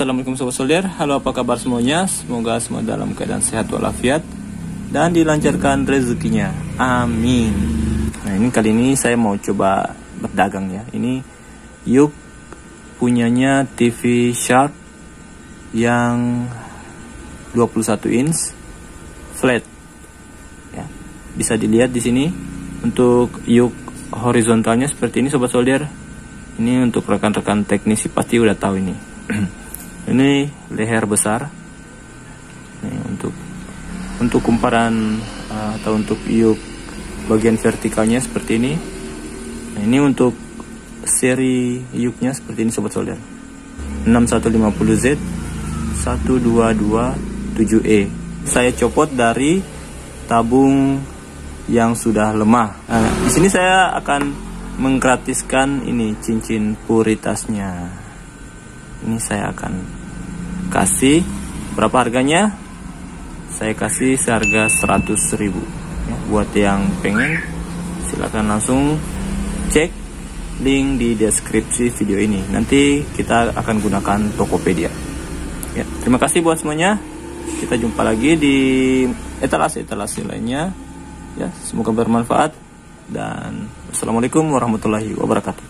Assalamualaikum Sobat Solder Halo apa kabar semuanya? Semoga semua dalam keadaan sehat walafiat Dan dilancarkan rezekinya. Amin. Nah ini kali ini saya mau coba berdagang ya. Ini Yuk punyanya TV Sharp Yang 21 inch Flat. Ya, Bisa dilihat di sini Untuk yuk horizontalnya seperti ini Sobat Solder Ini untuk rekan-rekan teknisi pasti udah tahu ini ini leher besar. Ini untuk untuk kumparan uh, atau untuk iuk bagian vertikalnya seperti ini. Nah, ini untuk seri iuknya seperti ini sobat solder. 6150Z 1227E saya copot dari tabung yang sudah lemah. Nah, di sini saya akan menggratiskan ini cincin puritasnya. Ini saya akan kasih berapa harganya? Saya kasih seharga 100.000 ya, buat yang pengen silahkan langsung cek link di deskripsi video ini. Nanti kita akan gunakan Tokopedia. Ya terima kasih buat semuanya. Kita jumpa lagi di etalase-etalase lainnya. Ya semoga bermanfaat dan assalamualaikum warahmatullahi wabarakatuh